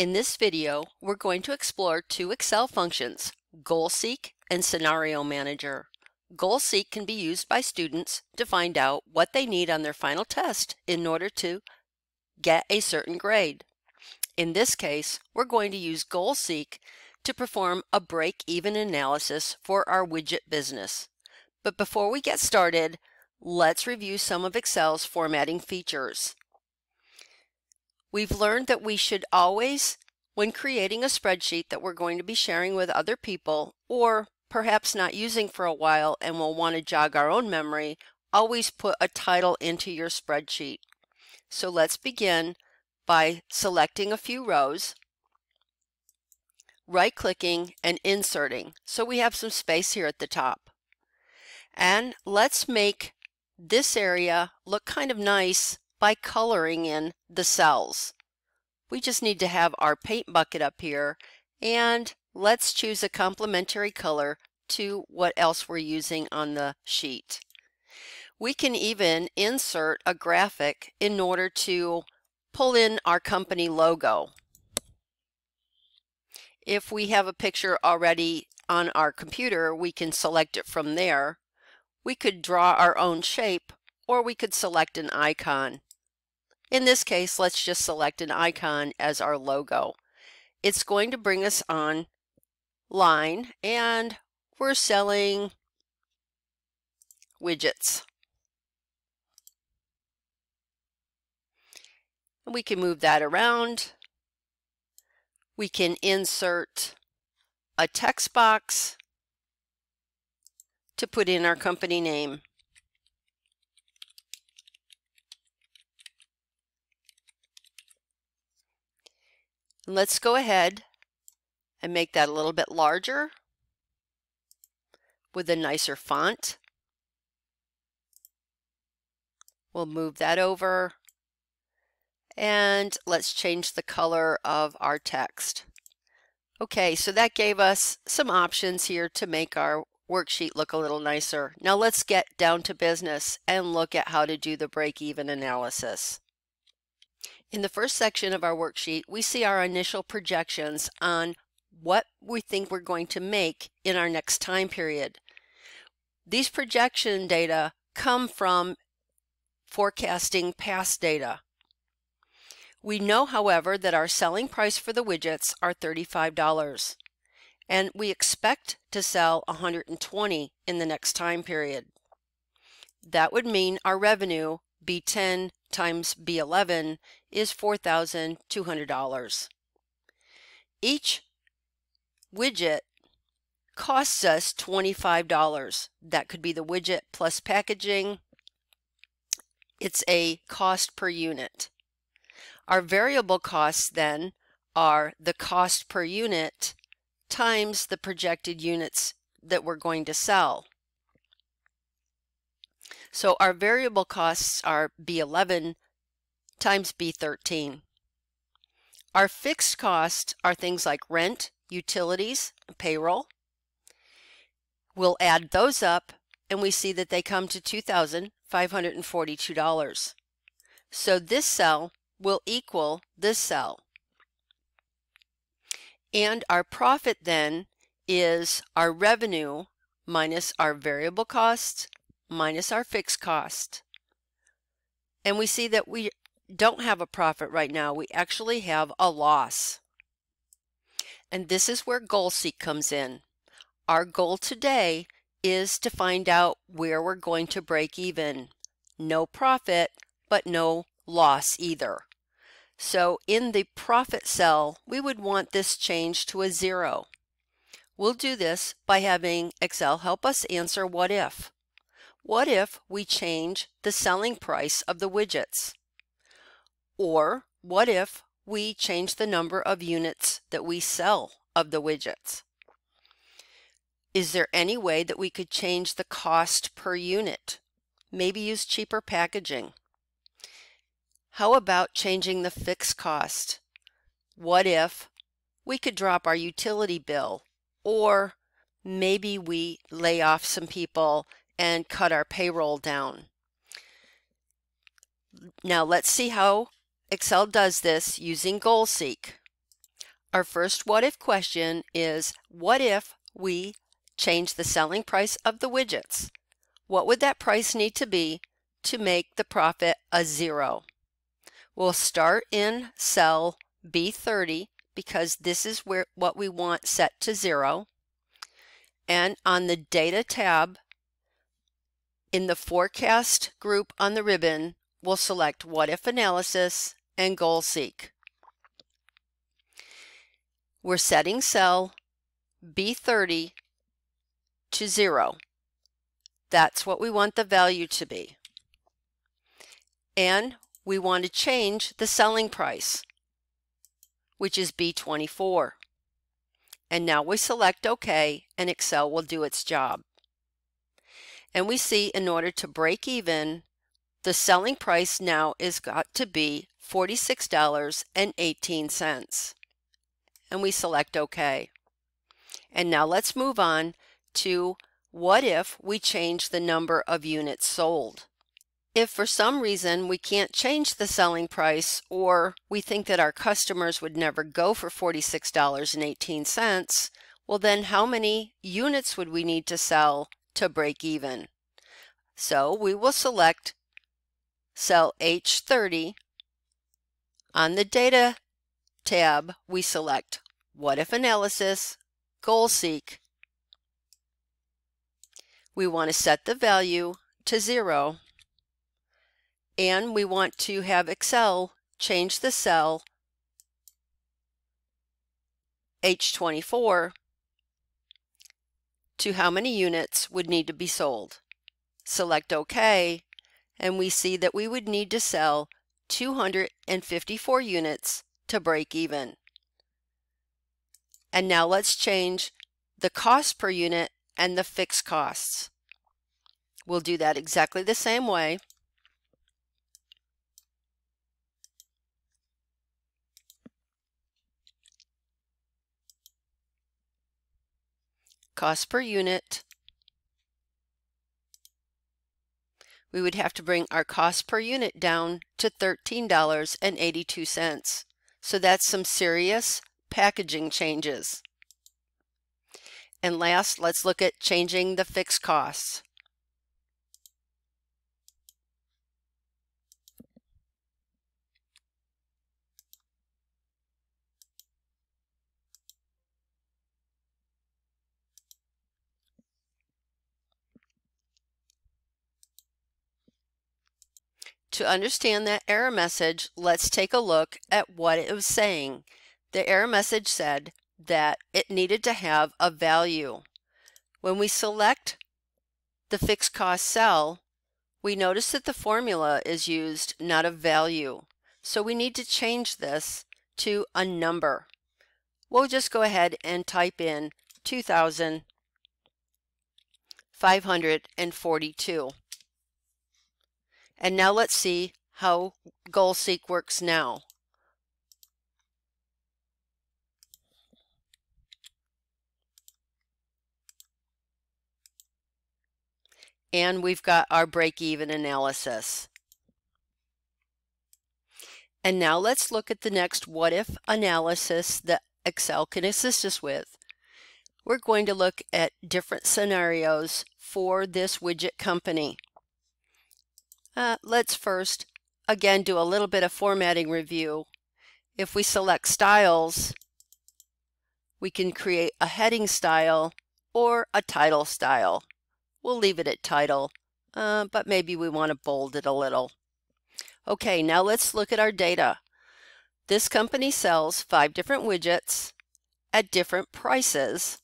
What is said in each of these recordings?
In this video, we're going to explore two Excel functions, GoalSeek and Scenario Manager. GoalSeek can be used by students to find out what they need on their final test in order to get a certain grade. In this case, we're going to use GoalSeek to perform a break-even analysis for our widget business. But before we get started, let's review some of Excel's formatting features. We've learned that we should always, when creating a spreadsheet that we're going to be sharing with other people, or perhaps not using for a while and will want to jog our own memory, always put a title into your spreadsheet. So let's begin by selecting a few rows, right-clicking and inserting so we have some space here at the top. And let's make this area look kind of nice by coloring in the cells. We just need to have our paint bucket up here and let's choose a complementary color to what else we're using on the sheet. We can even insert a graphic in order to pull in our company logo. If we have a picture already on our computer, we can select it from there. We could draw our own shape or we could select an icon. In this case, let's just select an icon as our logo. It's going to bring us on line and we're selling widgets. And we can move that around. We can insert a text box to put in our company name. Let's go ahead and make that a little bit larger with a nicer font. We'll move that over and let's change the color of our text. Okay, so that gave us some options here to make our worksheet look a little nicer. Now let's get down to business and look at how to do the break-even analysis. In the first section of our worksheet, we see our initial projections on what we think we're going to make in our next time period. These projection data come from forecasting past data. We know, however, that our selling price for the widgets are $35 and we expect to sell 120 in the next time period. That would mean our revenue B10 times B11 is $4,200. Each widget costs us $25. That could be the widget plus packaging. It's a cost per unit. Our variable costs then are the cost per unit times the projected units that we're going to sell. So our variable costs are B11 times B13. Our fixed costs are things like rent, utilities, payroll. We'll add those up and we see that they come to $2,542. So this cell will equal this cell. And our profit then is our revenue minus our variable costs minus our fixed cost. And we see that we don't have a profit right now. We actually have a loss. And this is where GoalSeek comes in. Our goal today is to find out where we're going to break even. No profit, but no loss either. So in the profit cell, we would want this changed to a zero. We'll do this by having Excel help us answer what if. What if we change the selling price of the widgets? Or what if we change the number of units that we sell of the widgets? Is there any way that we could change the cost per unit? Maybe use cheaper packaging. How about changing the fixed cost? What if we could drop our utility bill or maybe we lay off some people and cut our payroll down. Now let's see how Excel does this using Goal Seek. Our first what if question is what if we change the selling price of the widgets? What would that price need to be to make the profit a zero? We'll start in cell B30 because this is where what we want set to zero. And on the data tab, in the forecast group on the ribbon, we'll select what if analysis and goal seek. We're setting cell B30 to zero. That's what we want the value to be. And we want to change the selling price, which is B24. And now we select OK and Excel will do its job. And we see in order to break even, the selling price now is got to be $46.18. And we select OK. And now let's move on to what if we change the number of units sold? If for some reason we can't change the selling price or we think that our customers would never go for $46.18, well then how many units would we need to sell to break even? So we will select cell H30. On the Data tab, we select What If Analysis, Goal Seek. We want to set the value to zero and we want to have Excel change the cell H24 to how many units would need to be sold. Select OK, and we see that we would need to sell 254 units to break even. And now let's change the cost per unit and the fixed costs. We'll do that exactly the same way. Cost per unit. We would have to bring our cost per unit down to $13.82. So that's some serious packaging changes. And last, let's look at changing the fixed costs. To understand that error message, let's take a look at what it was saying. The error message said that it needed to have a value. When we select the fixed cost cell, we notice that the formula is used, not a value. So we need to change this to a number. We'll just go ahead and type in 2,542. And now let's see how GoalSeek works now. And we've got our break-even analysis. And now let's look at the next what-if analysis that Excel can assist us with. We're going to look at different scenarios for this widget company. Uh, let's first, again, do a little bit of formatting review. If we select styles, we can create a heading style or a title style. We'll leave it at title, uh, but maybe we want to bold it a little. Okay, now let's look at our data. This company sells five different widgets at different prices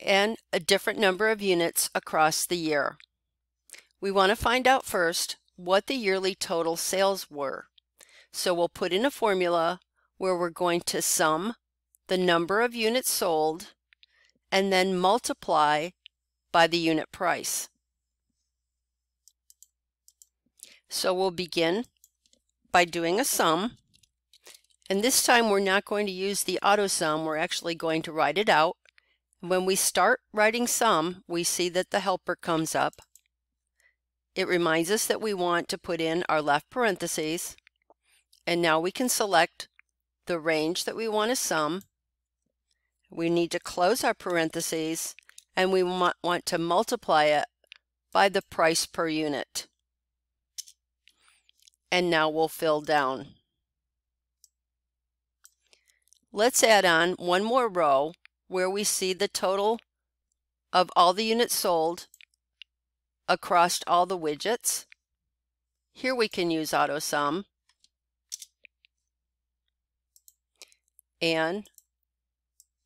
and a different number of units across the year. We want to find out first what the yearly total sales were. So we'll put in a formula where we're going to sum the number of units sold and then multiply by the unit price. So we'll begin by doing a sum. And this time we're not going to use the auto sum, we're actually going to write it out. When we start writing sum, we see that the helper comes up. It reminds us that we want to put in our left parentheses, And now we can select the range that we want to sum. We need to close our parentheses and we want, want to multiply it by the price per unit. And now we'll fill down. Let's add on one more row where we see the total of all the units sold across all the widgets. Here we can use AutoSum and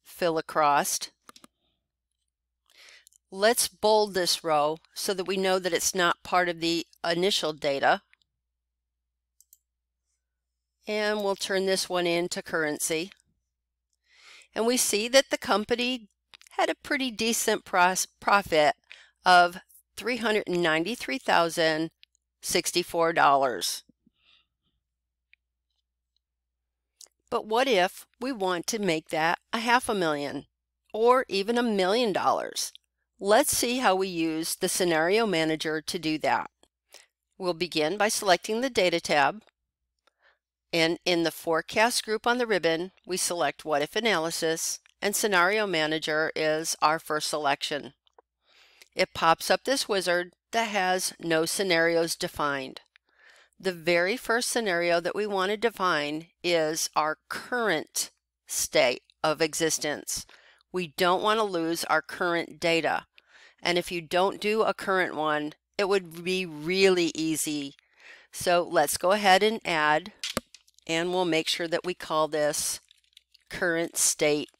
fill across. Let's bold this row so that we know that it's not part of the initial data. And we'll turn this one into currency. And we see that the company had a pretty decent profit of $393,064. But what if we want to make that a half a million or even a million dollars? Let's see how we use the Scenario Manager to do that. We'll begin by selecting the Data tab. And in the Forecast group on the ribbon, we select What If Analysis, and Scenario Manager is our first selection. It pops up this wizard that has no scenarios defined. The very first scenario that we want to define is our current state of existence. We don't want to lose our current data. And if you don't do a current one, it would be really easy. So let's go ahead and add, and we'll make sure that we call this current state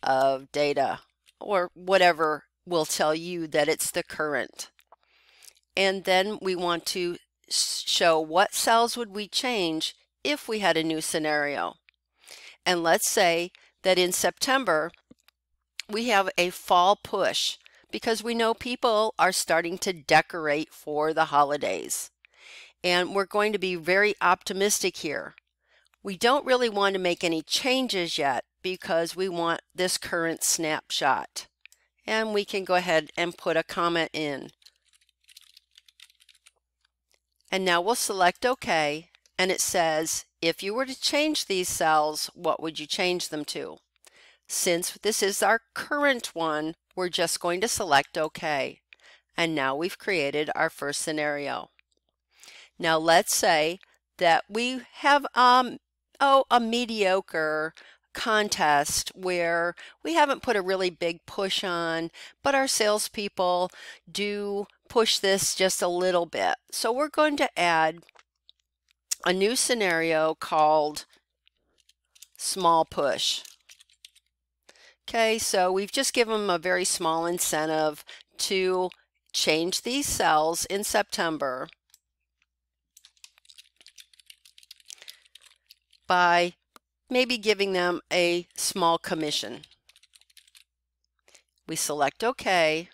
of data or whatever will tell you that it's the current. And then we want to show what cells would we change if we had a new scenario. And let's say that in September, we have a fall push because we know people are starting to decorate for the holidays. And we're going to be very optimistic here. We don't really want to make any changes yet because we want this current snapshot. And we can go ahead and put a comment in. And now we'll select OK, and it says, if you were to change these cells, what would you change them to? Since this is our current one, we're just going to select OK. And now we've created our first scenario. Now let's say that we have um, oh, a mediocre contest where we haven't put a really big push on, but our salespeople do push this just a little bit. So we're going to add a new scenario called small push. Okay, so we've just given them a very small incentive to change these cells in September by maybe giving them a small commission. We select OK.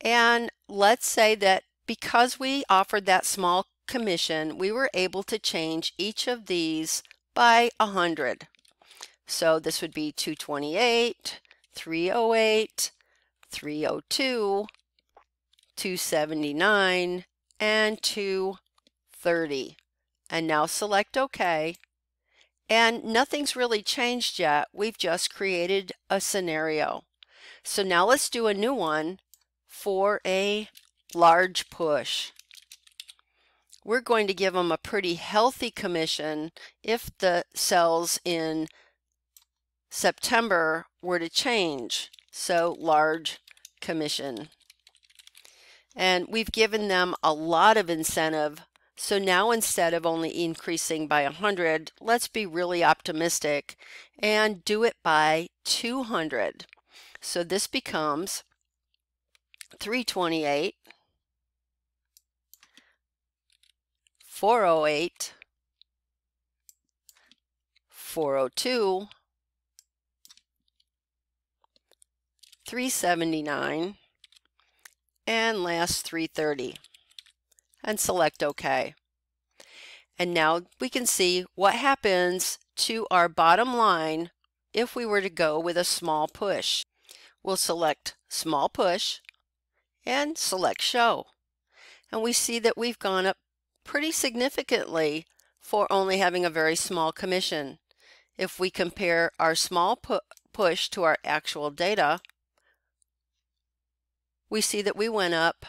And let's say that because we offered that small commission, we were able to change each of these by 100. So this would be 228, 308, 302, 279, and 230. And now select OK. And nothing's really changed yet. We've just created a scenario. So now let's do a new one for a large push. We're going to give them a pretty healthy commission if the cells in September were to change. So large commission. And we've given them a lot of incentive so now instead of only increasing by 100, let's be really optimistic and do it by 200. So this becomes 328, 408, 402, 379, and last 330 and select OK. And now we can see what happens to our bottom line if we were to go with a small push. We'll select small push and select show. And we see that we've gone up pretty significantly for only having a very small commission. If we compare our small pu push to our actual data, we see that we went up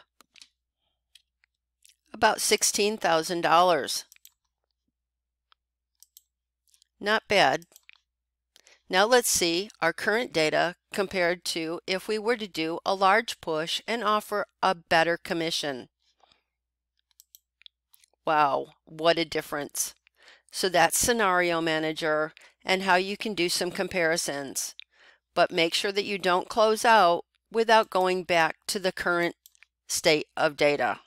about $16,000. Not bad. Now let's see our current data compared to if we were to do a large push and offer a better commission. Wow, what a difference. So that's Scenario Manager and how you can do some comparisons. But make sure that you don't close out without going back to the current state of data.